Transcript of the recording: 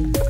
Bye.